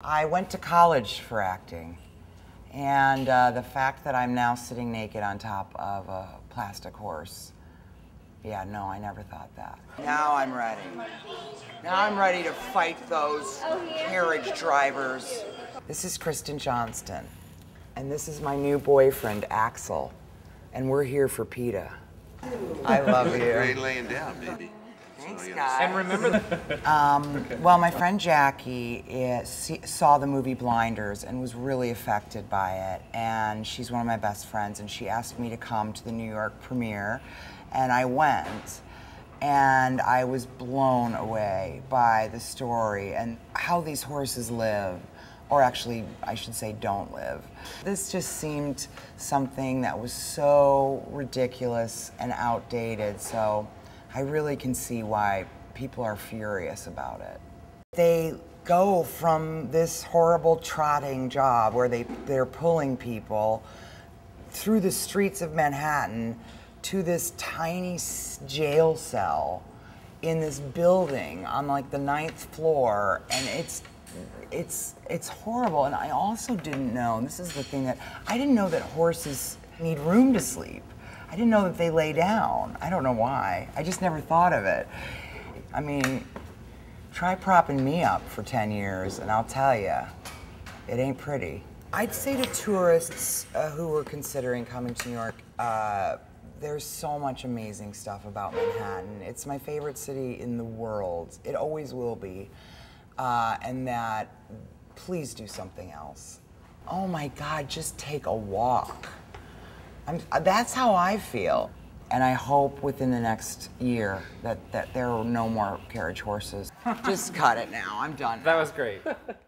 I went to college for acting, and uh, the fact that I'm now sitting naked on top of a plastic horse, yeah, no, I never thought that. Now I'm ready. Now I'm ready to fight those carriage drivers. This is Kristen Johnston, and this is my new boyfriend, Axel, and we're here for PETA. I love Great you. laying down, baby. Thanks, So, yeah. guys. And remember the Well, my friend Jackie eh, see- saw the movie Blinders and was really affected by it. And she's one of my best friends, and she asked me to come to the New York premiere. And I went, and I was blown away by the story and how these horses live. Or actually, I should say, don't live. This just seemed something that was so ridiculous and outdated. So I really can see why people are furious about it. They go from this horrible trotting job where they, they're pulling people through the streets of Manhattan to this tiny jail cell in this building on like the ninth floor and it's it's it's horrible and i also didn't know this is the thing that i didn't know that horses need room to sleep i didn't know that they lay down i don't know why i just never thought of it i mean try propping me up for 10 years and i'll tell you it ain't pretty. I'd say to tourists uh, who were considering coming to New York, uh, there's so much amazing stuff about Manhattan. It's my favorite city in the world. It always will be. Uh, and that please do something else. Oh my God, just take a walk. I'm, uh, that's how I feel. And I hope within the next year that, that there are no more carriage horses. just cut it now. I'm done. that was great.